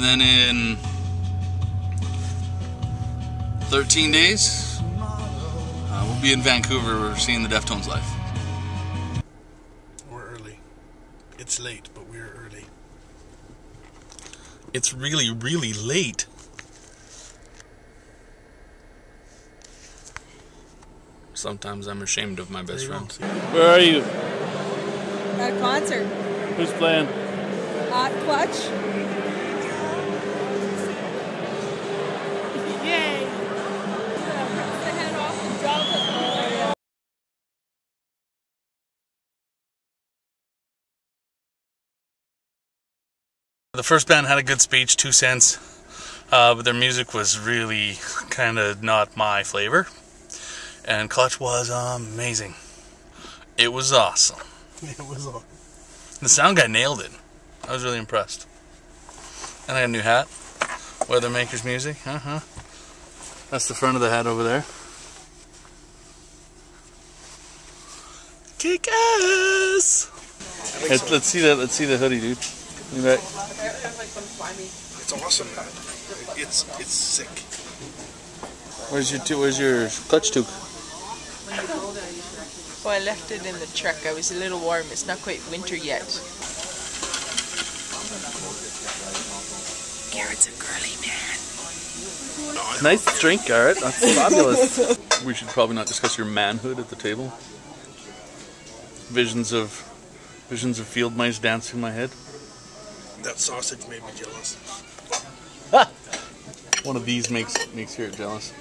And then in 13 days, uh, we'll be in Vancouver. We're seeing the Deftones live. We're early. It's late, but we're early. It's really, really late. Sometimes I'm ashamed of my best friend. Where are you? At a concert. Who's playing? Hot Clutch. The first band had a good speech, two cents, uh, but their music was really kind of not my flavor. And Clutch was amazing. It was awesome. It was all. The sound guy nailed it. I was really impressed. And I got a new hat. Weathermakers Music. Uh huh. That's the front of the hat over there. Kick ass! Let's, let's see that. Let's see the hoodie, dude. Look at. It's awesome, man. It's it's sick. Where's your Where's your clutch tube? Well, I left it in the truck. I was a little warm. It's not quite winter yet. Garrett's a girly man. Nice drink, Garrett. That's fabulous. we should probably not discuss your manhood at the table. Visions of visions of field mice dance through my head. That sausage made me jealous. One of these makes makes Garrett jealous.